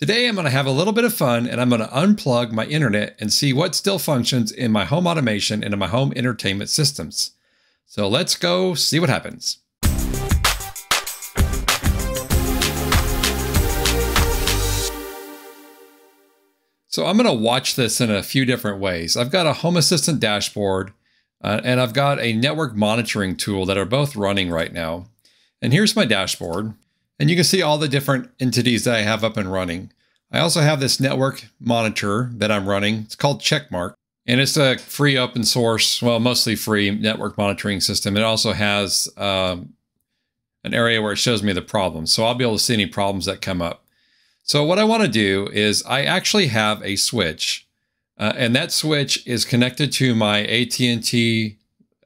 Today I'm going to have a little bit of fun and I'm going to unplug my internet and see what still functions in my home automation and in my home entertainment systems. So let's go see what happens. So I'm going to watch this in a few different ways. I've got a Home Assistant dashboard uh, and I've got a network monitoring tool that are both running right now. And here's my dashboard. And you can see all the different entities that I have up and running. I also have this network monitor that I'm running. It's called Checkmk. And it's a free open source, well, mostly free network monitoring system. It also has um, an area where it shows me the problems. So I'll be able to see any problems that come up. So what I want to do is I actually have a switch, uh, and that switch is connected to my AT&T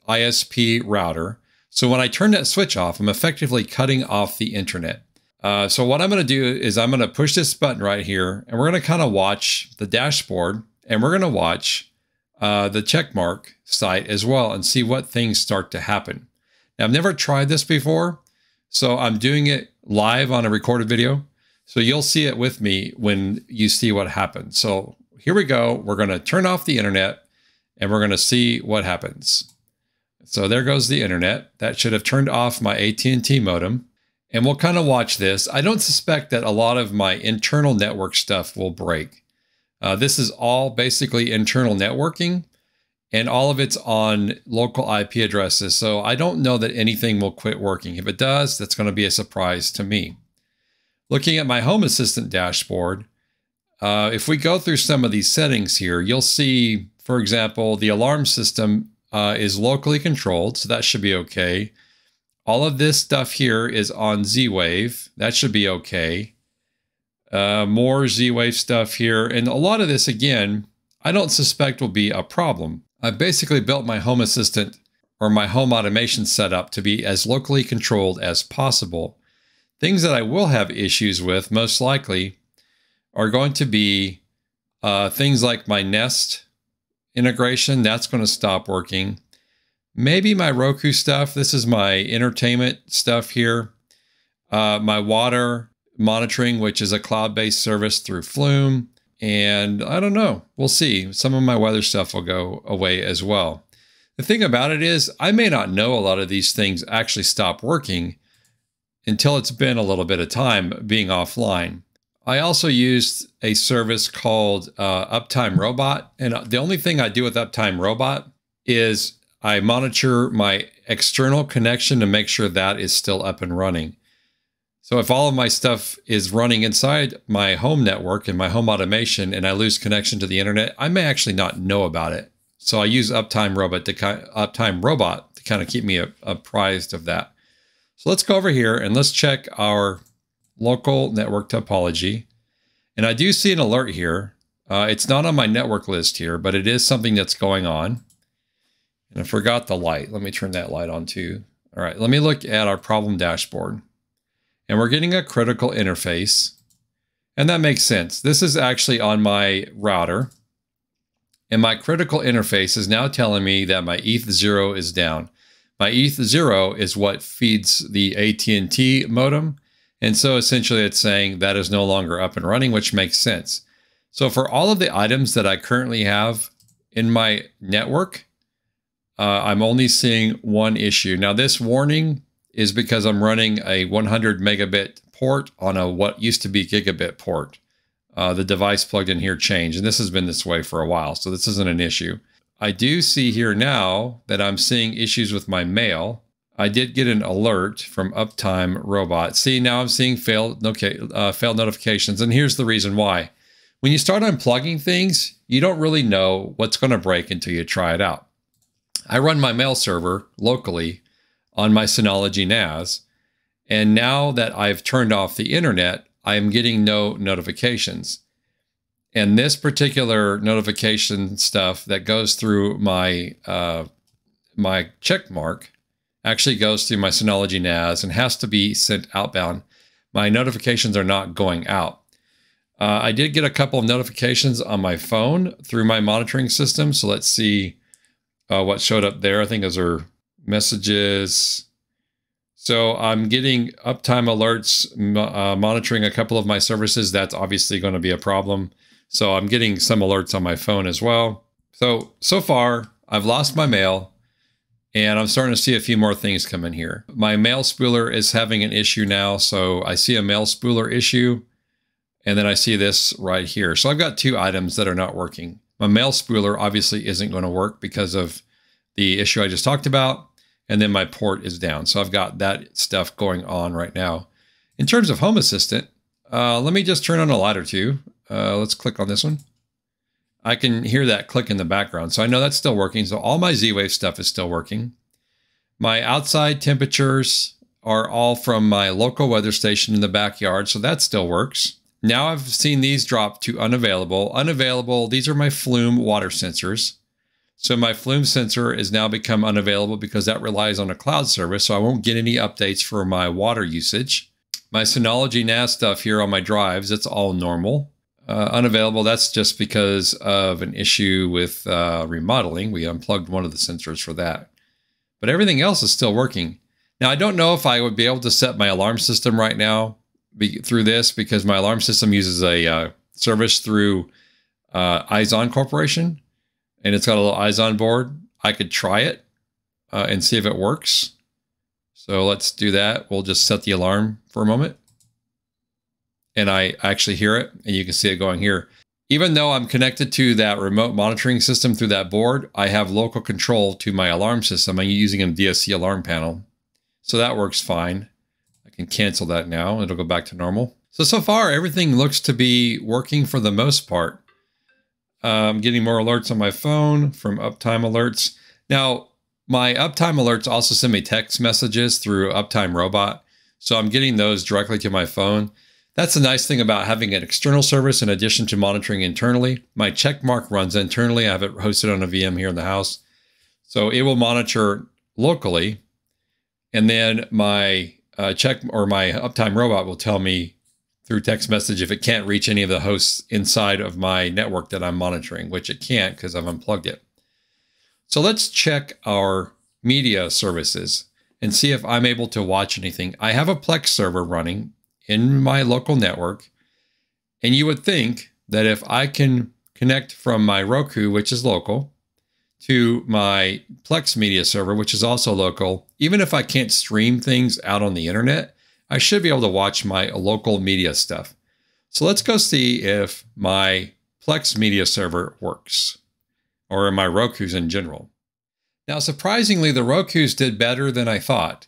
ISP router. So when I turn that switch off, I'm effectively cutting off the internet. Uh, so what I'm going to do is I'm going to push this button right here, and we're going to kind of watch the dashboard, and we're going to watch uh, the Checkmk site as well and see what things start to happen. Now, I've never tried this before, so I'm doing it live on a recorded video. So you'll see it with me when you see what happens. So here we go. We're going to turn off the internet and we're going to see what happens. So there goes the internet. That should have turned off my AT&T modem. And we'll kind of watch this. I don't suspect that a lot of my internal network stuff will break. Uh, this is all basically internal networking and all of it's on local IP addresses. So I don't know that anything will quit working. If it does, that's going to be a surprise to me. Looking at my Home Assistant dashboard, uh, if we go through some of these settings here, you'll see, for example, the alarm system uh, is locally controlled, so that should be okay. All of this stuff here is on Z-Wave. That should be okay. Uh, more Z-Wave stuff here. And a lot of this, again, I don't suspect will be a problem. I've basically built my Home Assistant or my home automation setup to be as locally controlled as possible. Things that I will have issues with, most likely, are going to be uh, things like my Nest integration. That's going to stop working. Maybe my Roku stuff. This is my entertainment stuff here. Uh, my water monitoring, which is a cloud-based service through Flume. And I don't know. We'll see. Some of my weather stuff will go away as well. The thing about it is, I may not know a lot of these things actually stop working until it's been a little bit of time being offline. I also used a service called uh, Uptime Robot. And the only thing I do with Uptime Robot is I monitor my external connection to make sure that is still up and running. So if all of my stuff is running inside my home network and my home automation and I lose connection to the internet, I may actually not know about it. So I use Uptime Robot to Uptime Robot to kind of keep me apprised of that. So let's go over here and let's check our local network topology. And I do see an alert here. Uh, it's not on my network list here, but it is something that's going on. And I forgot the light. Let me turn that light on too. All right, let me look at our problem dashboard. And we're getting a critical interface. And that makes sense. This is actually on my router. And my critical interface is now telling me that my ETH0 is down. My ETH0 is what feeds the AT&T modem. And so essentially it's saying that is no longer up and running, which makes sense. So for all of the items that I currently have in my network, uh, I'm only seeing one issue. Now this warning is because I'm running a 100 megabit port on a what used to be gigabit port. Uh, the device plugged in here changed, and this has been this way for a while, so this isn't an issue. I do see here now that I'm seeing issues with my mail. I did get an alert from Uptime Robot. See, now I'm seeing failed, okay, uh, failed notifications. And here's the reason why. When you start unplugging things, you don't really know what's going to break until you try it out. I run my mail server locally on my Synology NAS. And now that I've turned off the internet, I am getting no notifications. And this particular notification stuff that goes through my uh, my Checkmk actually goes through my Synology NAS and has to be sent outbound. My notifications are not going out. Uh, I did get a couple of notifications on my phone through my monitoring system. So let's see uh, what showed up there. I think those are messages. So I'm getting uptime alerts, uh, monitoring a couple of my services. That's obviously going to be a problem. So I'm getting some alerts on my phone as well. So, so far, I've lost my mail and I'm starting to see a few more things come in here. My mail spooler is having an issue now. So I see a mail spooler issue and then I see this right here. So I've got two items that are not working. My mail spooler obviously isn't going to work because of the issue I just talked about. And then my port is down. So I've got that stuff going on right now. In terms of Home Assistant, uh, let me just turn on a light or two. Uh, let's click on this one. I can hear that click in the background. So I know that's still working. So all my Z-Wave stuff is still working. My outside temperatures are all from my local weather station in the backyard. So that still works. Now I've seen these drop to unavailable. Unavailable, these are my Flume water sensors. So my Flume sensor is now become unavailable because that relies on a cloud service. So I won't get any updates for my water usage. My Synology NAS stuff here on my drives, it's all normal. Uh, unavailable, that's just because of an issue with uh, remodeling. We unplugged one of the sensors for that. But everything else is still working. Now, I don't know if I would be able to set my alarm system right now be, through this because my alarm system uses a uh, service through uh, EyezOn Corporation and it's got a little EyezOn board. I could try it uh, and see if it works. So let's do that. We'll just set the alarm for a moment. And I actually hear it and you can see it going here. Even though I'm connected to that remote monitoring system through that board, I have local control to my alarm system. I'm using a DSC alarm panel. So that works fine. I can cancel that now. It'll go back to normal. So, so far, everything looks to be working for the most part. I'm getting more alerts on my phone from Uptime Alerts. Now, my Uptime Alerts also send me text messages through Uptime Robot. So I'm getting those directly to my phone. That's the nice thing about having an external service in addition to monitoring internally. My Checkmk runs internally. I have it hosted on a VM here in the house. So it will monitor locally. And then my uh, check or my uptime robot will tell me through text message if it can't reach any of the hosts inside of my network that I'm monitoring, which it can't because I've unplugged it. So let's check our media services and see if I'm able to watch anything. I have a Plex server running in my local network, and you would think that if I can connect from my Roku, which is local, to my Plex media server, which is also local, even if I can't stream things out on the internet, I should be able to watch my local media stuff. So let's go see if my Plex media server works, or my Roku's in general. Now, surprisingly, the Roku's did better than I thought.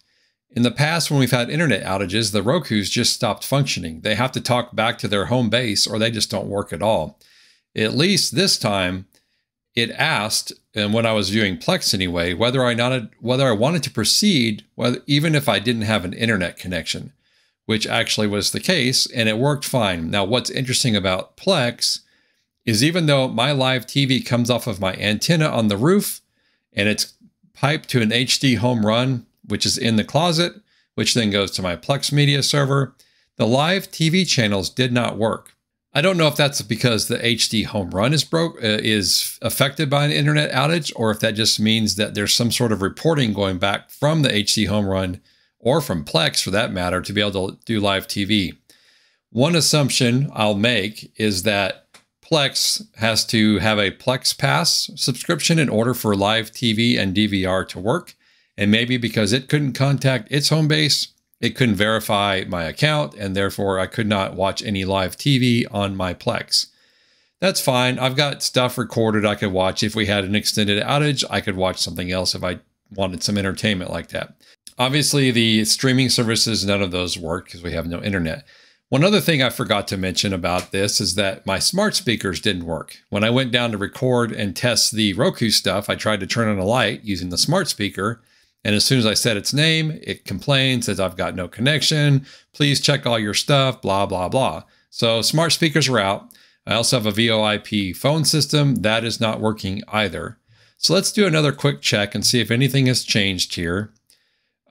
In the past, when we've had internet outages, the Roku's just stopped functioning. They have to talk back to their home base or they just don't work at all. At least this time, it asked, and when I was viewing Plex anyway, whether I not whether I wanted to proceed, whether even if I didn't have an internet connection, which actually was the case, and it worked fine. Now, what's interesting about Plex is even though my live TV comes off of my antenna on the roof, and it's piped to an HDHomeRun, which is in the closet, which then goes to my Plex media server, the live TV channels did not work. I don't know if that's because the HDHomeRun is broke uh, is affected by an internet outage, or if that just means that there's some sort of reporting going back from the HDHomeRun or from Plex for that matter to be able to do live TV. One assumption I'll make is that Plex has to have a Plex Pass subscription in order for live TV and DVR to work. And maybe because it couldn't contact its home base, it couldn't verify my account, and therefore I could not watch any live TV on my Plex. That's fine. I've got stuff recorded I could watch. If we had an extended outage, I could watch something else if I wanted some entertainment like that. Obviously, the streaming services, none of those work because we have no internet. One other thing I forgot to mention about this is that my smart speakers didn't work. When I went down to record and test the Roku stuff, I tried to turn on a light using the smart speaker and as soon as I said its name, it complains, says I've got no connection. Please check all your stuff, blah, blah, blah. So smart speakers are out. I also have a VoIP phone system. That is not working either. So let's do another quick check and see if anything has changed here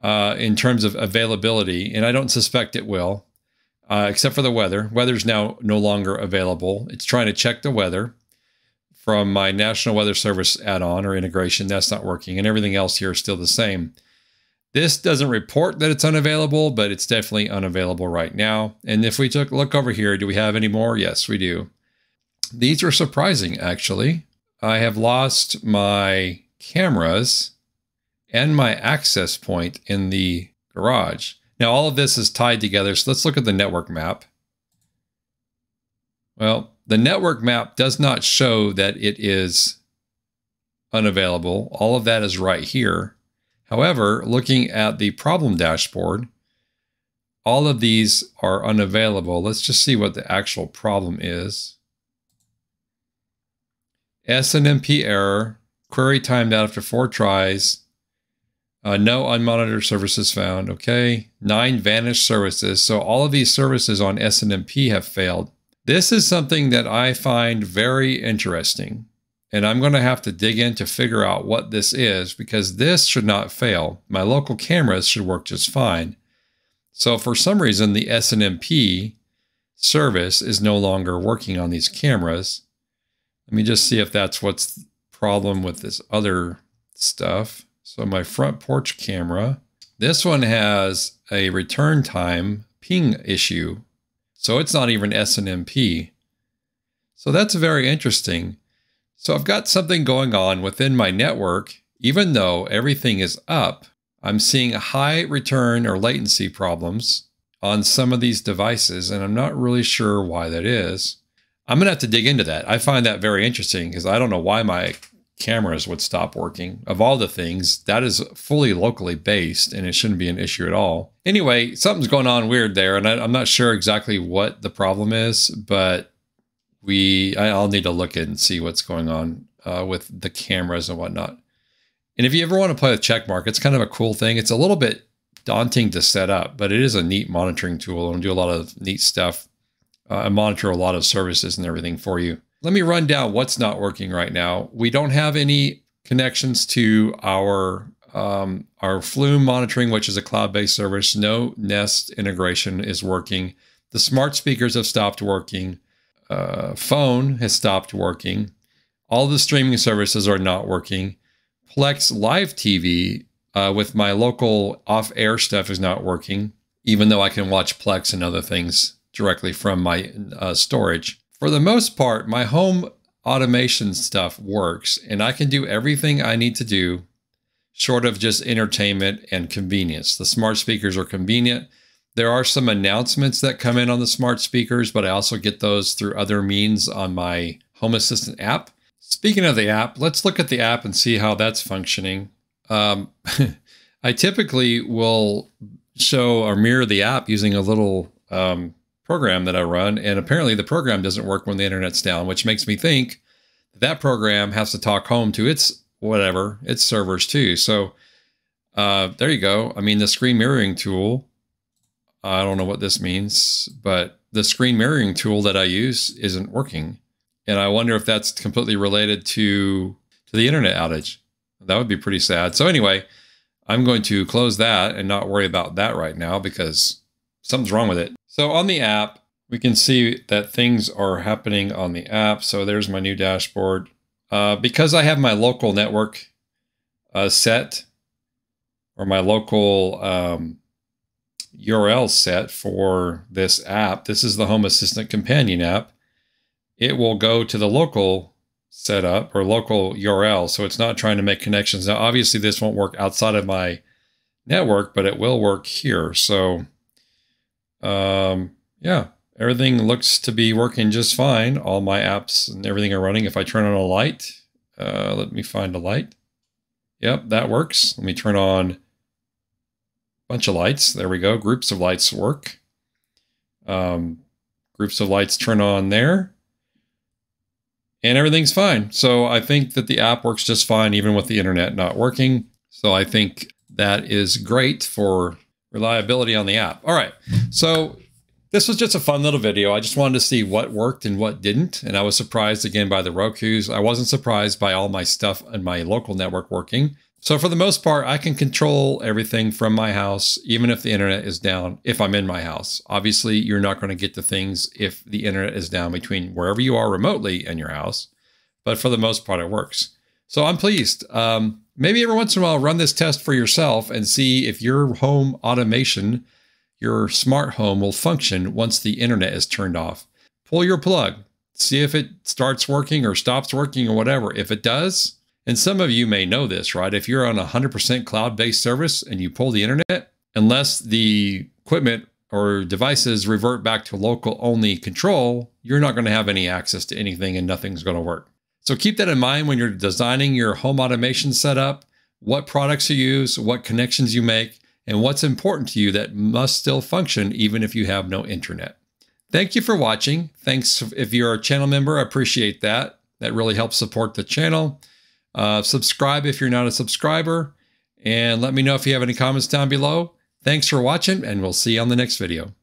uh, in terms of availability. And I don't suspect it will, uh, except for the weather. Weather's now no longer available. It's trying to check the weather from my National Weather Service add-on or integration. That's not working, and everything else here is still the same. This doesn't report that it's unavailable, but it's definitely unavailable right now. And if we took a look over here, do we have any more? Yes, we do. These are surprising, actually. I have lost my cameras and my access point in the garage. Now, all of this is tied together. So let's look at the network map. Well, the network map does not show that it is unavailable. All of that is right here. However, looking at the problem dashboard, all of these are unavailable. Let's just see what the actual problem is. SNMP error, query timed out after four tries, uh, no unmonitored services found. Okay, nine vanished services. So all of these services on SNMP have failed. This is something that I find very interesting. And I'm going to have to dig in to figure out what this is because this should not fail. My local cameras should work just fine. So for some reason, the SNMP service is no longer working on these cameras. Let me just see if that's what's the problem with this other stuff. So my front porch camera, this one has a return time ping issue. So it's not even SNMP. So that's very interesting. So I've got something going on within my network. Even though everything is up, I'm seeing high return or latency problems on some of these devices, and I'm not really sure why that is. I'm going to have to dig into that. I find that very interesting because I don't know why my cameras would stop working. Of all the things, that is fully locally based and it shouldn't be an issue at all. Anyway, something's going on weird there, and I, am not sure exactly what the problem is, but we I'll need to look and see what's going on uh, with the cameras and whatnot. And if you ever want to play with Checkmk, it's kind of a cool thing. It's a little bit daunting to set up, but it is a neat monitoring tool and do a lot of neat stuff uh, and monitor a lot of services and everything for you. Let me run down what's not working right now. We don't have any connections to our um, our Flume monitoring, which is a cloud-based service. No Nest integration is working. The smart speakers have stopped working uh, phone has stopped working. All the streaming services are not working. Plex Live TV uh, with my local off air stuff is not working, even though I can watch Plex and other things directly from my uh, storage. For the most part, my home automation stuff works, and I can do everything I need to do short of just entertainment and convenience. The smart speakers are convenient. There are some announcements that come in on the smart speakers, but I also get those through other means on my Home Assistant app. Speaking of the app, let's look at the app and see how that's functioning. Um, I typically will show or mirror the app using a little um, program that I run, and apparently the program doesn't work when the internet's down, which makes me think that, that program has to talk home to its whatever, its servers too. So uh, there you go. I mean, the screen mirroring tool I don't know what this means, but the screen mirroring tool that I use isn't working. And I wonder if that's completely related to, to the internet outage. That would be pretty sad. So anyway, I'm going to close that and not worry about that right now because something's wrong with it. So on the app, we can see that things are happening on the app. So there's my new dashboard. Uh, because I have my local network uh, set or my local um, URL set for this app. This is the Home Assistant Companion app. It will go to the local setup or local URL. So it's not trying to make connections. Now, obviously, this won't work outside of my network, but it will work here. So, um, yeah, everything looks to be working just fine. All my apps and everything are running. If I turn on a light, uh, let me find a light. Yep, that works. Let me turn on a bunch of lights. There we go. Groups of lights work. Um, groups of lights turn on there. And everything's fine. So I think that the app works just fine, even with the internet not working. So I think that is great for reliability on the app. All right. So this was just a fun little video. I just wanted to see what worked and what didn't. And I was surprised again by the Roku's. I wasn't surprised by all my stuff and my local network working. So for the most part, I can control everything from my house, even if the internet is down, if I'm in my house. Obviously, you're not going to get the things if the internet is down between wherever you are remotely and your house. But for the most part, it works. So I'm pleased. Um, maybe every once in a while run this test for yourself and see if your home automation, your smart home will function once the internet is turned off. Pull your plug, see if it starts working or stops working or whatever. If it does, and some of you may know this, right? If you're on a 100% cloud based service and you pull the internet, unless the equipment or devices revert back to local only control, you're not going to have any access to anything and nothing's going to work. So keep that in mind when you're designing your home automation setup, what products you use, what connections you make, and what's important to you that must still function even if you have no internet. Thank you for watching. Thanks if you're a channel member, I appreciate that. That really helps support the channel. Uh, subscribe if you're not a subscriber, and let me know if you have any comments down below. Thanks for watching, and we'll see you on the next video.